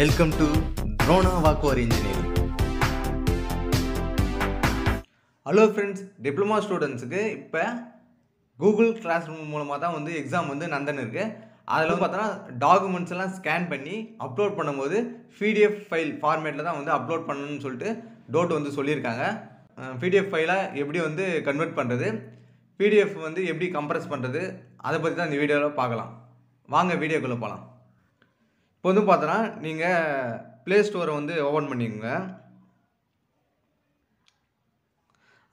Welcome to த்ரோனா வாக்குவர் engineering hello friends diploma ஸ்டூடெண்ட்ஸுக்கு இப்போ கூகுள் கிளாஸ் ரூம் மூலமாக தான் வந்து எக்ஸாம் வந்து நந்தன் இருக்குது அதில் வந்து பார்த்தோன்னா டாக்குமெண்ட்ஸ் எல்லாம் ஸ்கேன் பண்ணி அப்லோட் பண்ணும்போது பிடிஎஃப் ஃபைல் ஃபார்மேட்டில் தான் வந்து அப்லோட் பண்ணணும்னு சொல்லிட்டு டோட் வந்து சொல்லியிருக்காங்க. பிடிஎஃப் ஃபைலை எப்படி வந்து கன்வெர்ட் பண்ணுறது பிடிஎஃப் வந்து எப்படி கம்ப்ரஸ் பண்ணுறது அதை பற்றி தான் இந்த வீடியோவில் பார்க்கலாம். வாங்க வீடியோக்குள்ளே போகலாம் இப்போ வந்து பார்த்தோன்னா நீங்கள் ப்ளே ஸ்டோரை வந்து ஓப்பன் பண்ணிக்கோங்க.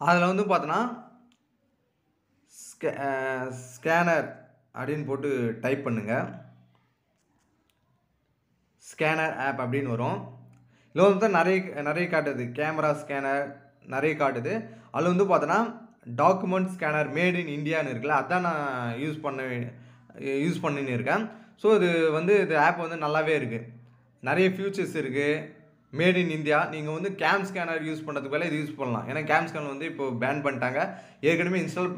அதில் வந்து பார்த்தோன்னா ஸ்கே ஸ்கேனர் அப்படின்னு போட்டு டைப் பண்ணுங்கள் ஸ்கேனர் ஆப் அப்படின்னு வரும். இதில் வந்து நிறைய நிறைய காட்டுது கேமரா ஸ்கேனர் நிறைய காட்டுது அதில் வந்து பார்த்தோன்னா டாக்குமெண்ட் ஸ்கேனர் மேட் இன் இந்தியான்னு இருக்குல்ல அதான் நான் யூஸ் பண்ண யூஸ் பண்ணின்னு இருக்கேன். ஸோ இது வந்து இது ஆப் வந்து நல்லாவே இருக்குது நிறைய ஃபியூச்சர்ஸ் இருக்குது மேட் இன் இந்தியா நீங்கள் வந்து கேம் ஸ்கேனர் யூஸ் பண்ணுறதுக்கு வேலை இது யூஸ் பண்ணலாம். ஏன்னா கேம் ஸ்கேனர் வந்து இப்போ பேன் பண்ணிட்டாங்க. ஏற்கனவே இன்ஸ்டால்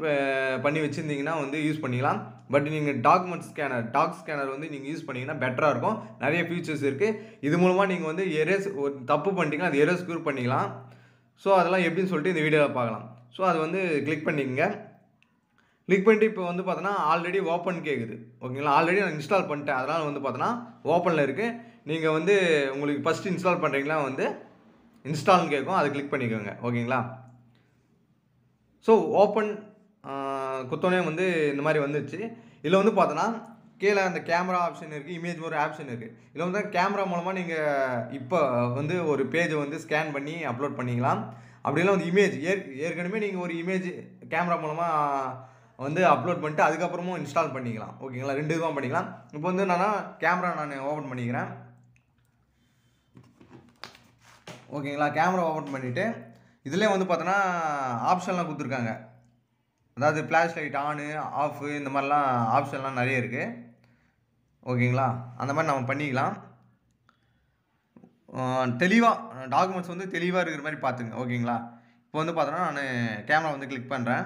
பண்ணி வச்சுருந்தீங்கன்னா வந்து யூஸ் பண்ணிக்கலாம். பட் நீங்கள் டாக்குமெண்ட் ஸ்கேனர் டாக் ஸ்கேனர் வந்து நீங்கள் யூஸ் பண்ணிங்கன்னா பெட்டராக இருக்கும். நிறைய ஃபியூச்சர்ஸ் இருக்குது இது மூலமாக நீங்கள் வந்து எரேஸ் ஒரு தப்பு பண்ணிட்டீங்கன்னா அது எரேஸ் க்யூர் பண்ணிக்கலாம். ஸோ அதெல்லாம் எப்படின்னு சொல்லிட்டு இந்த வீடியோவில் பார்க்கலாம். ஸோ அது வந்து கிளிக் பண்ணிக்கங்க. கிளிக் பண்ணிட்டு இப்போ வந்து பார்த்தோன்னா ஆல்ரெடி ஓப்பன் கேட்குது ஓகேங்களா ஆல்ரெடி நான் இன்ஸ்டால் பண்ணிட்டேன். அதனால் வந்து பார்த்தோன்னா ஓப்பனில் இருக்குது நீங்கள் வந்து உங்களுக்கு ஃபஸ்ட்டு இன்ஸ்டால் பண்ணுறீங்களா வந்து இன்ஸ்டால்னு கேட்கும் அதை கிளிக் பண்ணிக்கோங்க. ஓகேங்களா ஸோ ஓப்பன் குத்தோனே வந்து இந்த மாதிரி வந்துச்சு. இதில் வந்து பார்த்தோன்னா கீழே அந்த கேமரா ஆப்ஷன் இருக்குது இமேஜ் ஒரு ஆப்ஷன் இருக்குது இதில் வந்து கேமரா மூலமாக நீங்கள் இப்போ வந்து ஒரு பேஜை வந்து ஸ்கேன் பண்ணி அப்லோட் பண்ணிக்கலாம். அப்படிலாம் வந்து இமேஜ் ஏற் ஏற்கனவே நீங்கள் ஒரு இமேஜ் கேமரா மூலமாக வந்து அப்லோட் பண்ணிட்டு அதுக்கப்புறமும் இன்ஸ்டால் பண்ணிக்கலாம். ஓகேங்களா ரெண்டு இதுவாக பண்ணிக்கலாம். இப்போ வந்து என்னன்னா கேமரா நான் ஓப்பன் பண்ணிக்கிறேன். ஓகேங்களா கேமரா ஓப்பன் பண்ணிவிட்டு இதிலே வந்து பார்த்தோன்னா ஆப்ஷன்லாம் கொடுத்துருக்காங்க. அதாவது ஃப்ளாஷ் லைட் ஆனு ஆஃபு இந்த மாதிரிலாம் ஆப்ஷன்லாம் நிறைய இருக்குது ஓகேங்களா அந்த மாதிரி நம்ம பண்ணிக்கலாம். தெளிவாக டாக்குமெண்ட்ஸ் வந்து தெளிவாக இருக்கிற மாதிரி பார்த்துங்க. ஓகேங்களா இப்போ வந்து பார்த்தோன்னா நான் கேமரா வந்து கிளிக் பண்ணுறேன்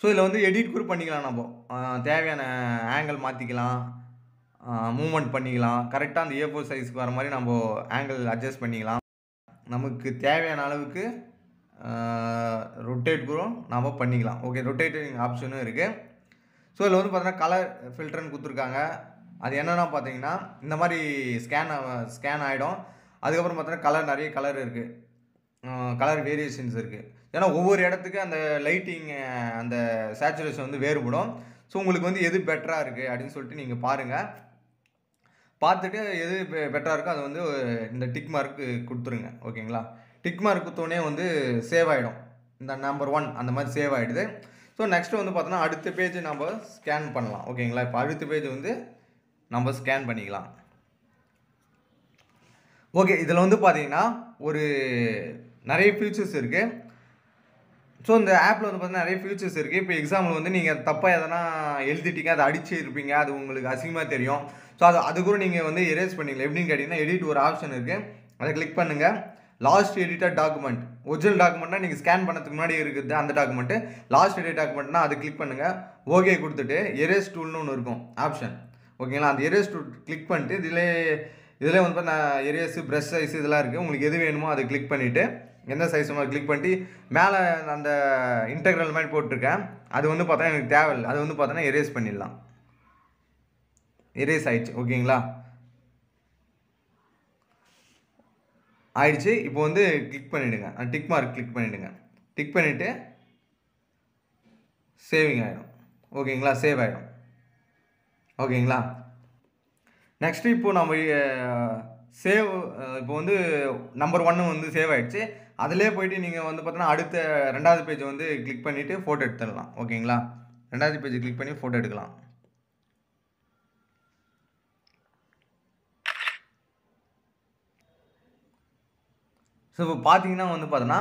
ஸோ இதில் வந்து எடிட் கூட பண்ணிக்கலாம் நம்ம. தேவையான ஆங்கிள் மாற்றிக்கலாம் மூமெண்ட் பண்ணிக்கலாம். கரெக்டாக அந்த ஏ ஃபோர் சைஸ்க்கு வர மாதிரி நம்ம ஆங்கிள் அட்ஜஸ்ட் பண்ணிக்கலாம். நமக்கு தேவையான அளவுக்கு ரொட்டேட் கூட நம்ம பண்ணிக்கலாம். ஓகே ரொட்டேட்டிங் ஆப்ஷனும் இருக்குது ஸோ இதில் வந்து பார்த்தீங்கன்னா கலர் ஃபில்டர்னு கொடுத்துருக்காங்க. அது என்னென்னா பார்த்தீங்கன்னா இந்த மாதிரி ஸ்கேன் ஸ்கேன் ஆகிடும் அதுக்கப்புறம் பார்த்தீங்கன்னா கலர் நிறைய கலர் இருக்குது கலர் வேரியேஷன்ஸ் இருக்குது ஏன்னா ஒவ்வொரு இடத்துக்கு அந்த லைட்டிங் அந்த சேச்சுரேஷன் வந்து வேறுபடும். ஸோ உங்களுக்கு வந்து எது பெட்டராக இருக்குது அப்படின்னு சொல்லிட்டு நீங்கள் பாருங்கள் பார்த்துட்டு எது பெட்டராக இருக்கோ அது வந்து இந்த டிக் மார்க்கு கொடுத்துருங்க. ஓகேங்களா? டிக் மார்க் கொடுத்தோடனே வந்து சேவ் ஆகிடும் இந்த நம்பர் ஒன் அந்த மாதிரி சேவ் ஆகிடுது ஸோ நெக்ஸ்ட்டு வந்து பார்த்தோன்னா அடுத்த பேஜ் நம்ம ஸ்கேன் பண்ணலாம். ஓகேங்களா? இப்போ அடுத்த பேஜ் வந்து நம்ம ஸ்கேன் பண்ணிக்கலாம். ஓகே இதில் வந்து பார்த்தீங்கன்னா ஒரு நிறைய ஃபியூச்சர்ஸ் இருக்குது ஸோ இந்த ஆப்பில் வந்து பார்த்தீங்கன்னா நிறைய ஃபியூச்சர்ஸ் இருக்குது இப்போ எக்ஸாம்பிள் வந்து நீங்கள் தப்பாக எதனா எழுதிட்டீங்க அதை அடிச்சு இருப்பீங்க அது உங்களுக்கு அசிங்கமாக தெரியும். ஸோ அது அது கூட நீங்கள் வந்து எரேஸ் பண்ணிக்கலாம். எப்படின்னு கேட்டிங்கன்னா எடிட் ஒரு ஆப்ஷன் இருக்குது அதை கிளிக் பண்ணுங்கள் லாஸ்ட் எடிட்டட் டாக்குமெண்ட் ஒரிஜினல் டாக்குமெண்ட்னா நீங்கள் ஸ்கேன் பண்ணதுக்கு முன்னாடி இருக்குது அந்த டாக்குமெண்ட்டு லாஸ்ட் எடிட் டாக்குமெண்ட்னா அதை கிளிக் பண்ணுங்கள் ஓகே கொடுத்துட்டு எரேஸ் டூல்னு ஒன்று இருக்கும். ஆப்ஷன் ஓகேங்களா அந்த எரேஸ் டூல் கிளிக் பண்ணிட்டு இதில் இதில் வந்து நான் எரேஸு ப்ரெஷ் சைஸ் இதெல்லாம் இருக்குது உங்களுக்கு எது வேணுமோ அதை கிளிக் பண்ணிவிட்டு எந்த சைஸ் மாதிரி கிளிக் பண்ணிட்டு மேலே அந்த இன்டெக்ரல் மாதிரி போட்டிருக்கேன். அது வந்து பார்த்தோன்னா எனக்கு தேவையில்லை. அது வந்து பார்த்தோன்னா எரேஸ் பண்ணிடலாம். எரேஸ் ஆயிடுச்சு. ஓகேங்களா ஆயிடுச்சு. இப்போ வந்து கிளிக் பண்ணிவிடுங்க டிக் மார்க் கிளிக் பண்ணிவிடுங்க டிக் பண்ணிவிட்டு சேவிங் ஆகிடும் ஓகேங்களா சேவ் ஆகிடும் ஓகேங்களா நெக்ஸ்ட்டு இப்போது நம்ம சேவ் இப்போ வந்து நம்பர் ஒன்று வந்து சேவ் ஆகிடுச்சு அதிலே போயிட்டு நீங்கள் வந்து பார்த்தோன்னா அடுத்த ரெண்டாவது பேஜ் வந்து கிளிக் பண்ணிவிட்டு ஃபோட்டோ எடுத்துடலாம். ஓகேங்களா? ரெண்டாவது பேஜ் கிளிக் பண்ணி ஃபோட்டோ எடுக்கலாம். ஸோ இப்போ பார்த்தீங்கன்னா வந்து பார்த்தோன்னா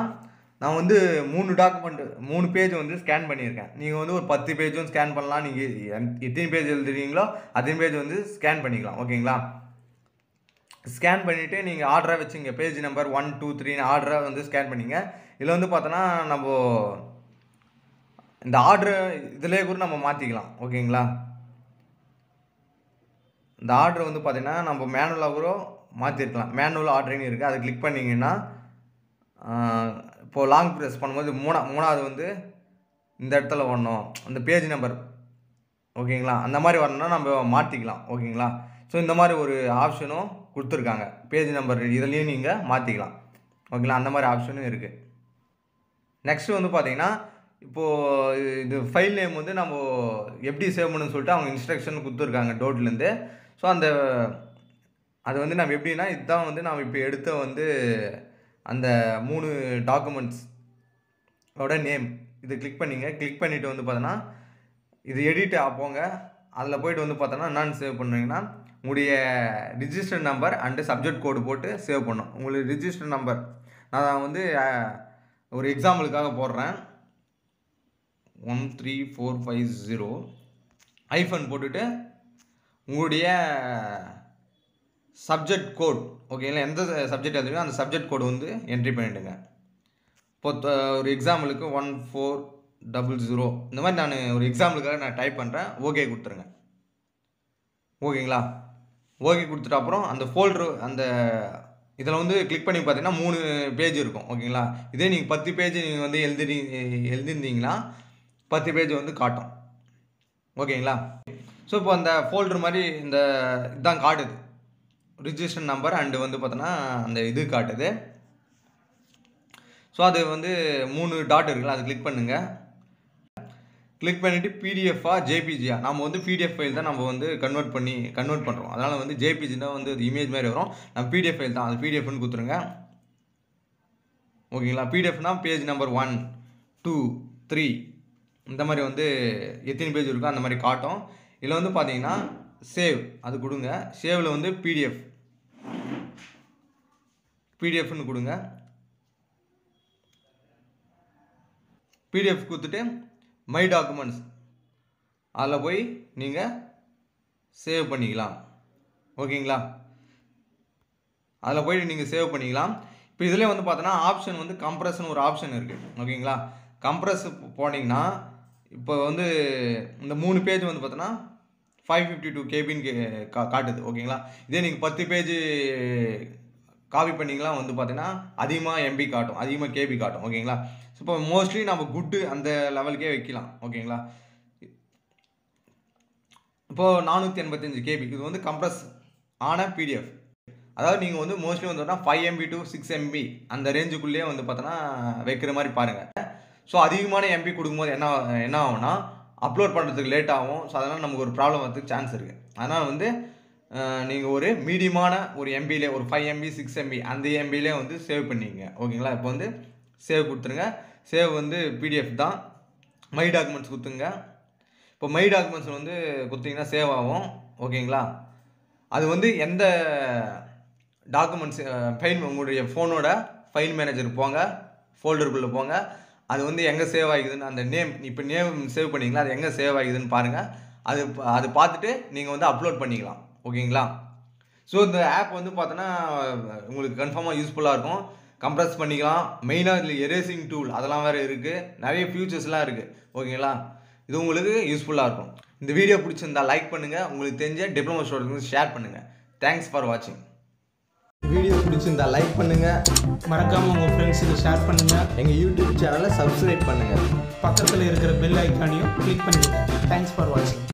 நான் வந்து மூணு டாக்குமெண்ட் மூணு பேஜ் வந்து ஸ்கேன் பண்ணியிருக்கேன். நீங்கள் வந்து ஒரு பத்து பேஜும் ஸ்கேன் பண்ணலாம். நீங்கள் எத்தனை பேஜ் எழுதுறீங்களோ அத்தனை பேஜ் வந்து ஸ்கேன் பண்ணிக்கலாம். ஓகேங்களா? ஸ்கேன் பண்ணிவிட்டு நீங்கள் ஆர்டராக வச்சுங்க. பேஜ் நம்பர் ஒன் டூ த்ரீன்னு ஆர்டராக வந்து ஸ்கேன் பண்ணிங்க. இதில் வந்து பார்த்தோன்னா நம்ம இந்த ஆர்டர் இதிலே கூட நம்ம மாற்றிக்கலாம் ஓகேங்களா? இந்த ஆர்டர் வந்து பார்த்திங்கன்னா நம்ம மேனுவலாக கூட மாற்றிருக்கலாம் மேனுவல் ஆர்டரிங் இருக்குது அதை கிளிக் பண்ணிங்கன்னா இப்போது லாங் ப்ரெஸ் பண்ணும்போது மூணா மூணாவது வந்து இந்த இடத்துல வரணும். அந்த பேஜ் நம்பர். ஓகேங்களா? அந்த மாதிரி வரணும்னா நம்ம மாற்றிக்கலாம் ஓகேங்களா? ஸோ இந்த மாதிரி ஒரு ஆப்ஷனும் கொடுத்துருக்காங்க. பேஜ் நம்பர் இதுலேயும் நீங்கள் மாற்றிக்கலாம் ஓகேங்களா அந்த மாதிரி ஆப்ஷனும் இருக்குது நெக்ஸ்ட் வந்து பார்த்தீங்கன்னா இப்போது இது ஃபைல் நேம் வந்து நம்ம எப்படி சேவ் பண்ணணும்னு சொல்லிட்டு அவங்க இன்ஸ்ட்ரக்ஷன் கொடுத்துருக்காங்க டோட்லேருந்து ஸோ அந்த அது வந்து நம்ம எப்படின்னா இதுதான் வந்து நாம் இப்போ எடுத்த வந்து அந்த மூணு டாக்குமெண்ட்ஸ் ஓட நேம் இது கிளிக் பண்ணிங்க. கிளிக் பண்ணிவிட்டு வந்து பார்த்தோன்னா இது எடிட் போங்க. அதில் போயிட்டு வந்து பார்த்தோன்னா என்னன்னு சேவ் பண்ணுவீங்கன்னா உங்களுடைய register number and subject code போட்டு சேவ் பண்ணும் உங்களுக்கு ரிஜிஸ்டர் நம்பர் நான் வந்து ஒரு எக்ஸாம்பிளுக்காக போடுறேன். One three four five zero. Hyphen போட்டுட்டு உங்களுடைய சப்ஜெக்ட் கோட் ஓகேங்களா எந்த சப்ஜெக்ட் எதுவுமே அந்த சப்ஜெக்ட் கோடு வந்து என்ட்ரி பண்ணிவிடுங்க இப்போ ஒரு எக்ஸாம்பிளுக்கு ஒன் ஃபோர் டபுள் ஜீரோ. இந்த மாதிரி நான் ஒரு எக்ஸாம்பிளுக்காக நான் டைப் பண்ணுறேன் ஓகே கொடுத்துருங்க. ஓகேங்களா ஓகே கொடுத்துட்டு அப்புறம் அந்த ஃபோல்ட்ரு அந்த இதில் வந்து கிளிக் பண்ணி பார்த்தீங்கன்னா மூணு பேஜ் இருக்கும் ஓகேங்களா இதே நீங்கள் பத்து பேஜ் நீங்கள் வந்து எழுதி எழுதிருந்தீங்கன்னா பத்து பேஜ் வந்து காட்டும் ஓகேங்களா ஸோ இப்போ அந்த ஃபோல்டர் மாதிரி இந்த இதுதான் காட்டுது. ரிஜிஸ்டர் நம்பர் அண்டு வந்து பார்த்தோன்னா அந்த இது காட்டுது. ஸோ அது வந்து மூணு டாட் இருக்குல்ல அது கிளிக் பண்ணுங்கள் கிளிக் பண்ணிவிட்டு பிடிஎஃபா ஜேபிஜியா நம்ம வந்து பிடிஎஃப் ஃபைல் தான் நம்ம வந்து கன்வெர்ட் பண்ணி கன்வெர்ட் பண்ணுறோம் அதனால் வந்து ஜேபிஜி தான் வந்து இமேஜ் மாதிரி வரும். நம்ம பிடிஎஃப் ஃபைல் தான் அது பிடிஎஃப்னு கொடுத்துருங்க. ஓகேங்களா பிடிஎஃப்னா page number one two three இந்த மாதிரி வந்து எத்தனை பேஜ் இருக்கோ அந்த மாதிரி காட்டும். இதில் வந்து பார்த்தீங்கன்னா சேவ் அது கொடுங்க. சேவில் வந்து பிடிஎஃப் பிடிஎஃப்னு கொடுங்க. பிடிஎஃப் கொடுத்துட்டு மை டாக்குமெண்ட்ஸ் அதில் போய் நீங்கள் சேவ் பண்ணிக்கலாம். ஓகேங்களா? அதில் போய்ட்டு நீங்கள் சேவ் பண்ணிக்கலாம். இப்போ இதில் வந்து பார்த்தோன்னா ஆப்ஷன் வந்து கம்ப்ரஸ்னு ஒரு ஆப்ஷன் இருக்குது ஓகேங்களா? கம்ப்ரஸ் போனீங்கன்னா இப்போ வந்து இந்த மூணு பேஜ் வந்து பார்த்தோன்னா ஃபைவ் ஃபிஃப்டி டூ கேபின்னு கா காட்டுது. ஓகேங்களா? இதே நீங்கள் பத்து பேஜ் காப்பி பண்ணிங்கலாம் வந்து பார்த்தீங்கன்னா அதிகமாக எம்பி காட்டும் அதிகமாக கேபி காட்டும் ஓகேங்களா ஸோ இப்போ மோஸ்ட்லி நம்ம குட்டு அந்த லெவலுக்கே வைக்கலாம் ஓகேங்களா இப்போது நானூற்றி எண்பத்தஞ்சு கேபி இது வந்து கம்ப்ரஸ் ஆன பிடிஎஃப் அதாவது நீங்கள் வந்து மோஸ்ட்லி வந்து five MB to six MB அந்த ரேஞ்சுக்குள்ளேயே வந்து பார்த்தோன்னா வைக்கிற மாதிரி பாருங்கள் ஸோ அதிகமான எம்பி கொடுக்கும்போது என்ன என்ன ஆகும்னா அப்லோட் பண்ணுறதுக்கு லேட் ஆகும். ஸோ அதனால் நமக்கு ஒரு ப்ராப்ளம் வரதுக்கு சான்ஸ் இருக்குது அதனால் வந்து நீங்கள் ஒரு மீடியமான ஒரு எம்பிலே ஒரு ஃபைவ் எம்பி சிக்ஸ் எம்பி அந்த எம்பிலே வந்து சேவ் பண்ணிங்க. ஓகேங்களா? இப்போ வந்து சேவ் கொடுத்துருங்க. சேவ் வந்து பிடிஎஃப் தான். மை டாக்குமெண்ட்ஸ் கொடுத்துங்க இப்போ மை டாக்குமெண்ட்ஸ் வந்து கொடுத்தீங்கன்னா சேவ் ஆகும். ஓகேங்களா? அது வந்து எந்த டாக்குமெண்ட்ஸ் ஃபைல் உங்களுடைய ஃபோனோட ஃபைல் மேனேஜர் போங்க. ஃபோல்டருக்குள்ளே போங்க. அது வந்து எங்கே சேவ் ஆகிக்குதுன்னு அந்த நேம் இப்போ நேம் சேவ் பண்ணிங்களா? அது எங்கே சேவ் ஆகிக்குதுன்னு பாருங்கள் அது அது பார்த்துட்டு நீங்கள் வந்து அப்லோட் பண்ணிக்கலாம். ஓகேங்களா? ஸோ இந்த ஆப் வந்து பார்த்தோன்னா உங்களுக்கு கன்ஃபார்மாக யூஸ்ஃபுல்லாக இருக்கும். கம்ப்ரஸ் பண்ணிக்கலாம். மெயினாக இதில் எரேசிங் டூல் அதெல்லாம் வேறு இருக்குது நிறைய ஃபியூச்சர்ஸ்லாம் இருக்குது ஓகேங்களா? இது உங்களுக்கு யூஸ்ஃபுல்லாக இருக்கும். இந்த வீடியோ பிடிச்சிருந்தா லைக் பண்ணுங்கள் உங்களுக்கு தெரிஞ்ச டிப்ளமோ ஸ்டூடெண்ட்ஸ் ஷேர் பண்ணுங்கள் தேங்க்ஸ் ஃபார் வாட்சிங் வீடியோ பிடிச்சிருந்தா லைக் பண்ணுங்கள் மறக்காமல் உங்கள் ஃப்ரெண்ட்ஸுக்கு ஷேர் பண்ணுங்கள் எங்கள் யூடியூப் சேனலை சப்ஸ்கிரைப் பண்ணுங்கள் பக்கத்தில் இருக்கிற பெல் ஐக்கானையும் கிளிக் பண்ணிடுங்க. தேங்க்ஸ் ஃபார் வாட்சிங்